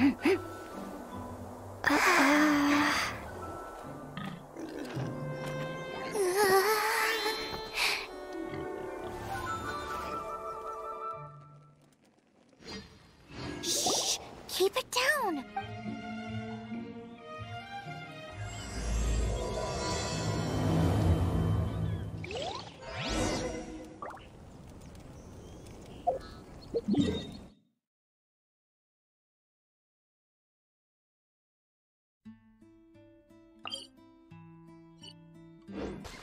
Hey, hey. Wowie!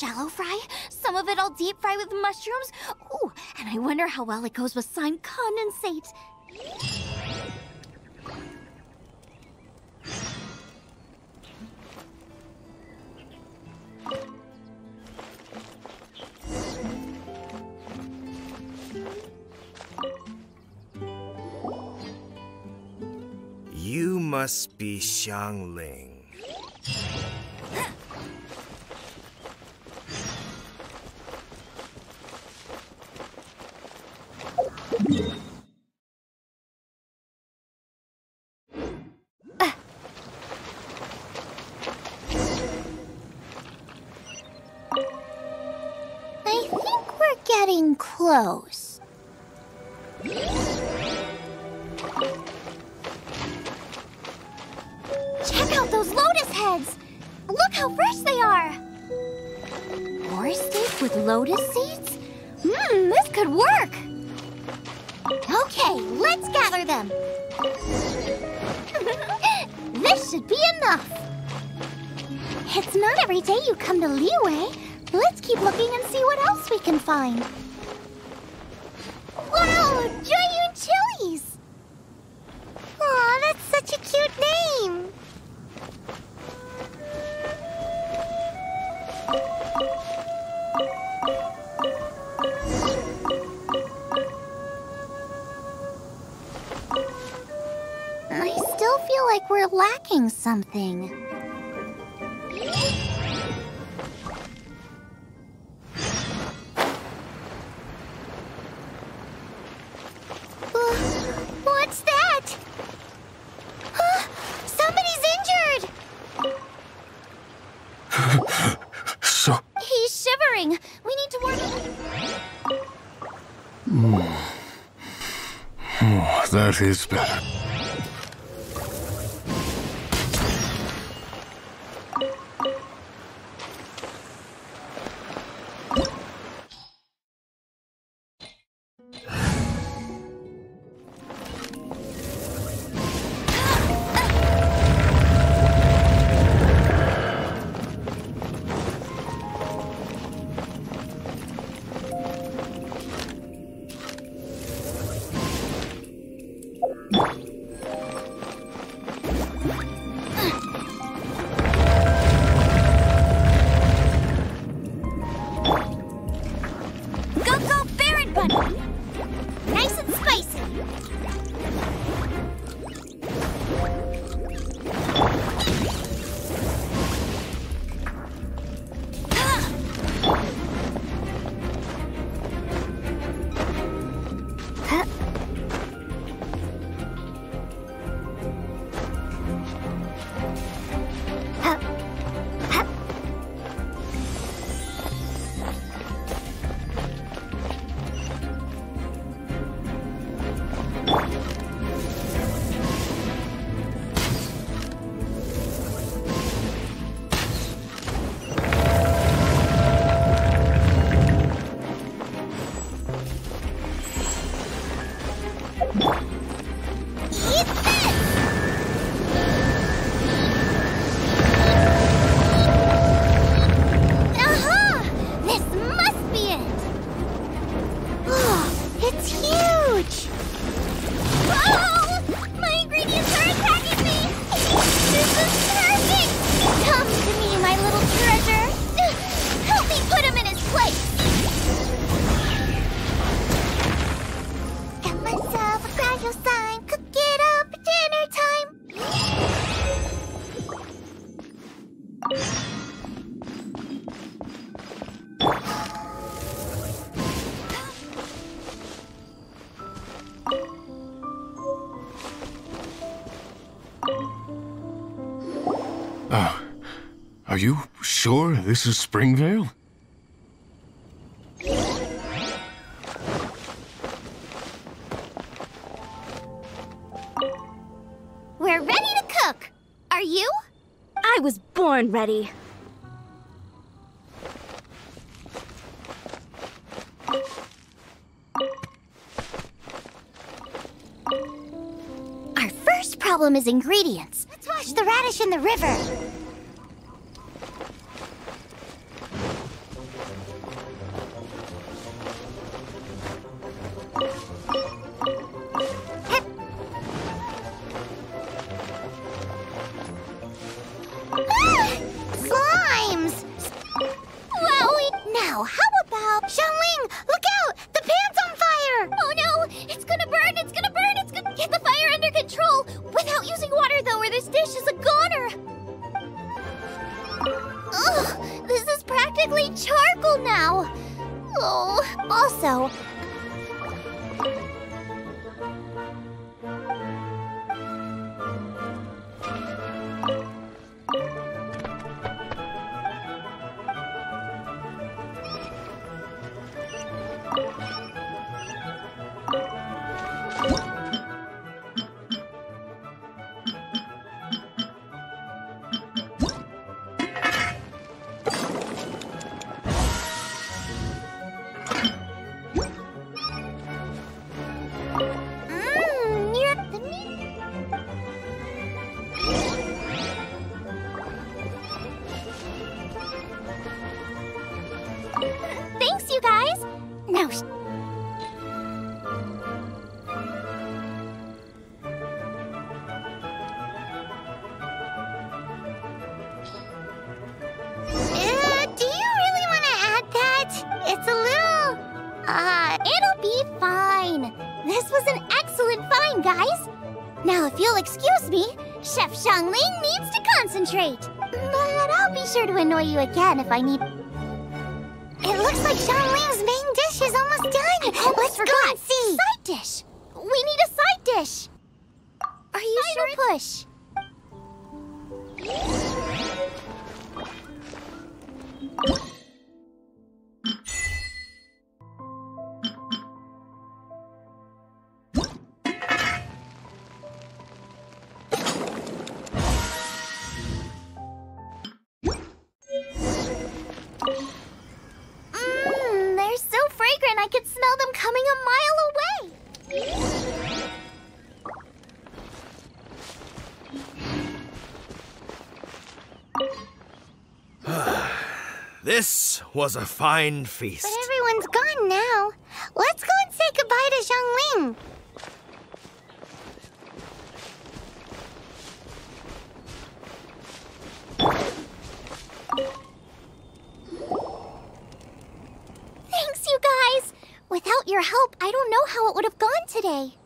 Shallow fry, some of it I'll deep fry with mushrooms. Ooh, and I wonder how well it goes with slime condensate. You must be Xiangling. Getting close. Check out those lotus heads! Look how fresh they are! Horse with lotus seeds? Mmm, this could work! Okay, let's gather them. this should be enough. It's not every day you come to Liyue. Let's keep looking and see what else we can find. Wow, lacking something. What's that? Huh? Somebody's injured! So, He's shivering. We need to warn oh, that is better. Are you sure this is Springvale? We're ready to cook. Are you? I was born ready. Our first problem is ingredients. Let's wash the radish in the river. Practically charcoal now! Oh, also... guys. Now, if you'll excuse me, Chef Xiangling needs to concentrate. But I'll be sure to annoy you again if I need. It looks like Xiangling's main dish is almost done. Let's go and see. Side dish. We need a side dish. Are you sure? Push. This was a fine feast. But everyone's gone now. Let's go and say goodbye to Xiangling. Thanks, you guys. Without your help, I don't know how it would have gone today.